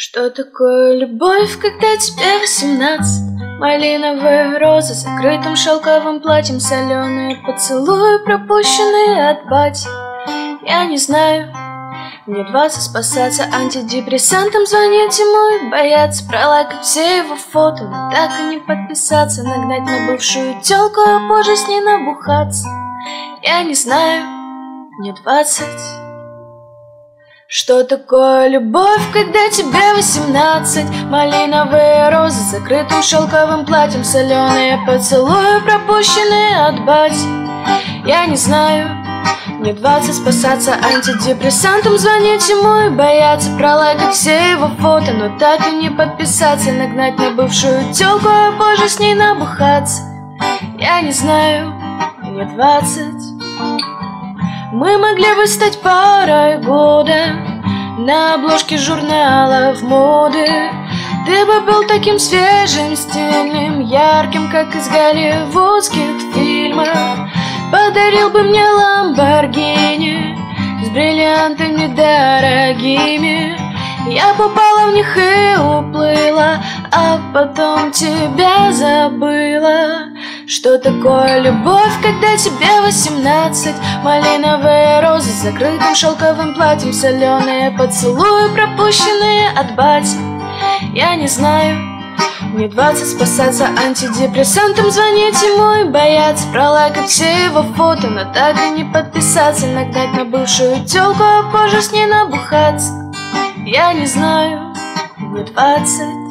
Что такое любовь, когда тебе восемнадцать? Малиновые розы с закрытым шелковым платьем Соленые поцелуи, пропущенные от бати. Я не знаю, мне двадцать спасаться антидепрессантом Звонить ему и бояться пролайкать все его фото. Но так и не подписаться, нагнать на бывшую телку А позже с ней набухаться. Я не знаю, мне двадцать что такое любовь, когда тебе восемнадцать? Малиновые розы с закрытым шелковым платьем Соленые поцелуи, пропущенные от бати Я не знаю, мне двадцать спасаться антидепрессантом Звонить ему и бояться пролайкать все его фото Но так и не подписаться, нагнать на бывшую телку А позже с ней набухаться. Я не знаю, мне двадцать мы могли бы стать парой года На обложке журналов моды. Ты бы был таким свежим, стильным, ярким Как из голливудских фильмов. Подарил бы мне Ламборгини С бриллиантами дорогими. Я попала в них и уплыла А потом тебя забыла что такое любовь, когда тебе восемнадцать? Малиновые розы с закрытым шелковым платьем Соленые поцелуи, пропущенные от бати Я не знаю, мне двадцать спасаться антидепрессантом Звонить ему и бояться пролайкать все его фото Но так и не подписаться, нагнать на бывшую телку А позже с ней набухаться. Я не знаю, мне двадцать